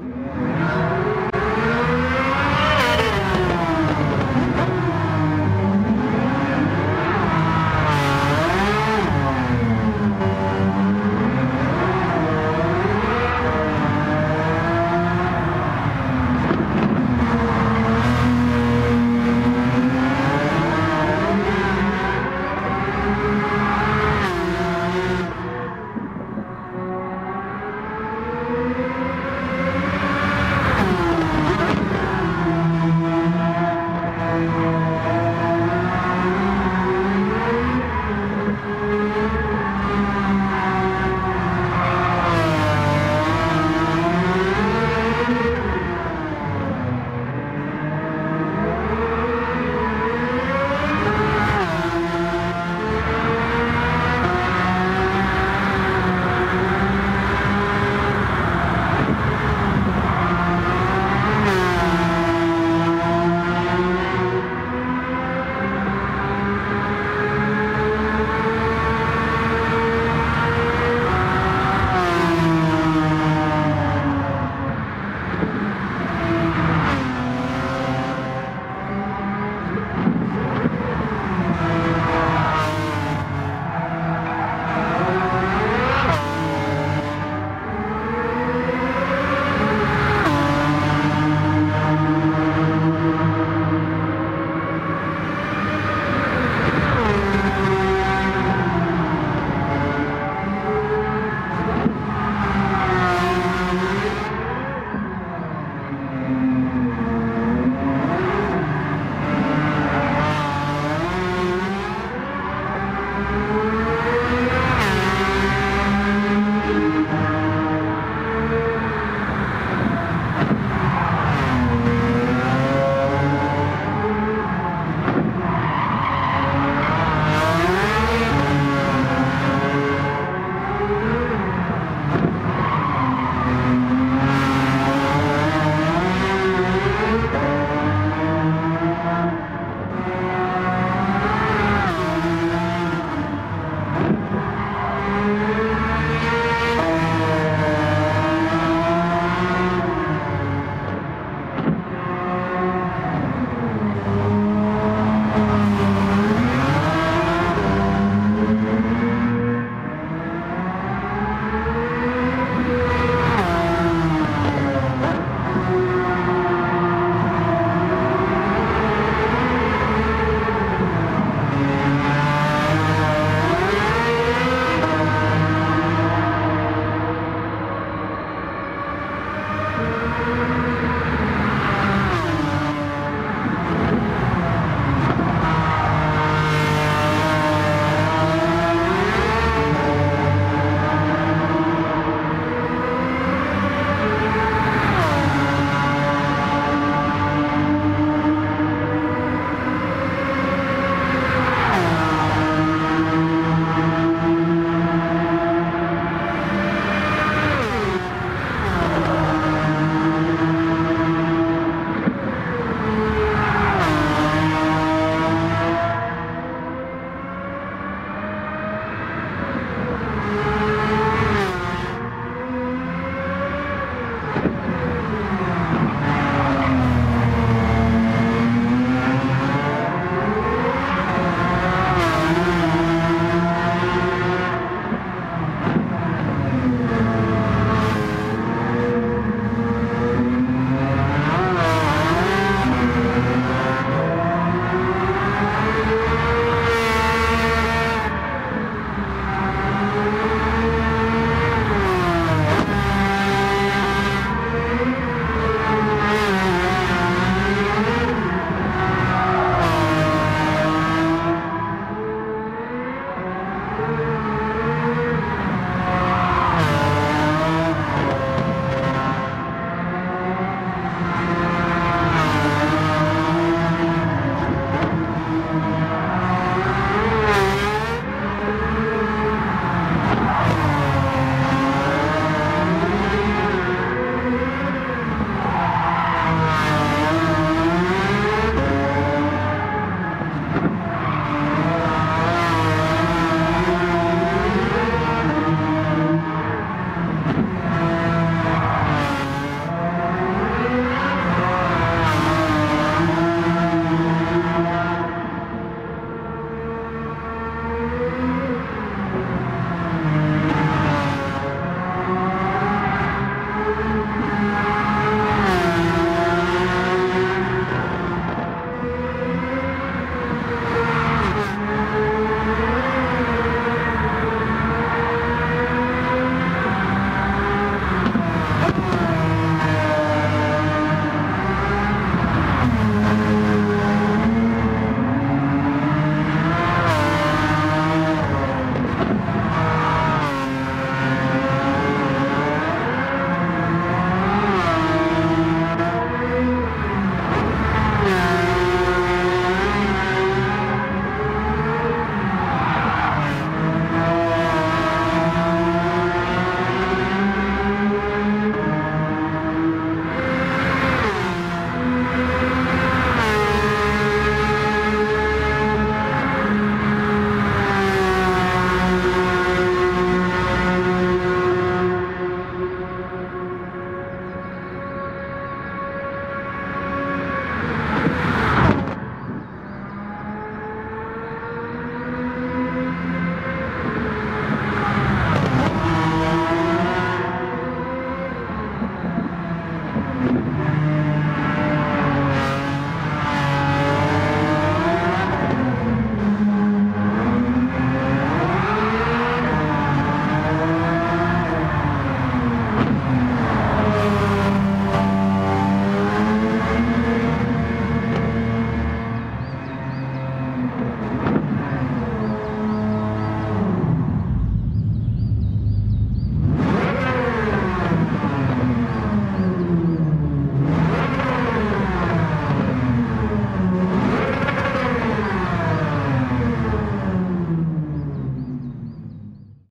Música